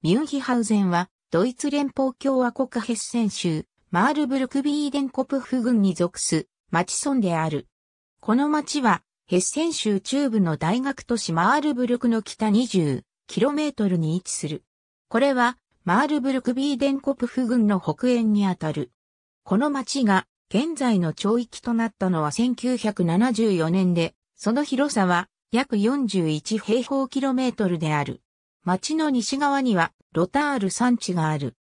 ミュンヒハウゼンは、ドイツ連邦共和国ヘッセン州、マールブルクビーデンコプフ郡に属す、町村である。この町は、ヘッセン州中部の大学都市マールブルクの北 20km に位置する。これは、マールブルクビーデンコプフ郡の北縁にあたる。この町が、現在の町域となったのは1974年で、その広さは約41平方キロメートルである。町の西側にはロタール山地がある。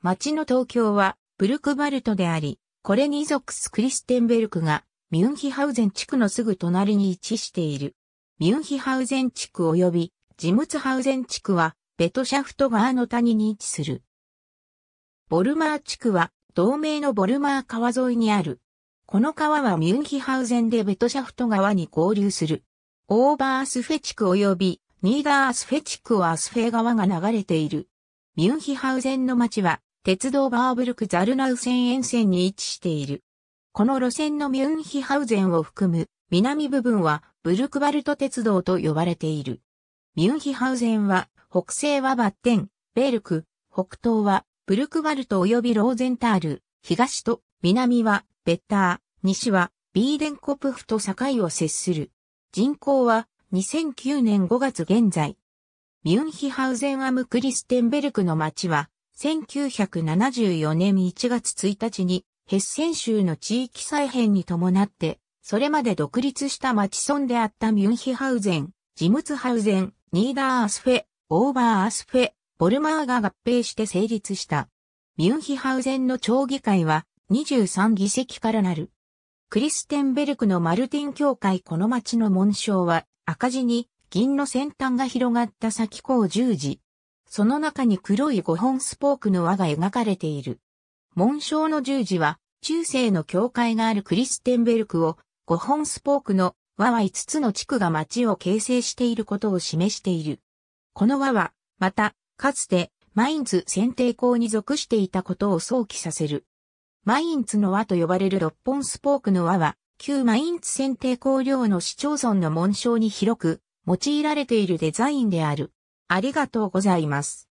町の東京はブルクバルトであり、これに属すクリステンベルクがミュンヒハウゼン地区のすぐ隣に位置している。ミュンヒハウゼン地区及びジムツハウゼン地区はベトシャフト川の谷に位置する。ボルマー地区は同名のボルマー川沿いにある。この川はミュンヒハウゼンでベトシャフト川に合流する。オーバーアスフェ地区及びニーダーアスフェ地区はアスフェー川が流れている。ミュンヒハウゼンの町は鉄道バーブルクザルナウ線沿線に位置している。この路線のミュンヒハウゼンを含む南部分はブルクバルト鉄道と呼ばれている。ミュンヒハウゼンは北西はバッテンベルク、北東はブルクバルト及びローゼンタール、東と南はベッター、西はビーデンコプフと境を接する。人口は2009年5月現在。ミュンヒハウゼンアムクリステンベルクの町は1974年1月1日にヘッセン州の地域再編に伴ってそれまで独立した町村であったミュンヒハウゼン、ジムツハウゼン、ニーダーアスフェ、オーバーアスフェ、ボルマーが合併して成立した。ミュンヒハウゼンの町議会は23議席からなる。クリステンベルクのマルティン教会この町の紋章は赤字に銀の先端が広がった先甲十字。その中に黒い5本スポークの輪が描かれている。紋章の十字は中世の教会があるクリステンベルクを5本スポークの輪は5つの地区が町を形成していることを示している。この輪はまたかつて、マインツ選定校に属していたことを想起させる。マインツの輪と呼ばれる六本スポークの輪は、旧マインツ選定工領の市町村の紋章に広く用いられているデザインである。ありがとうございます。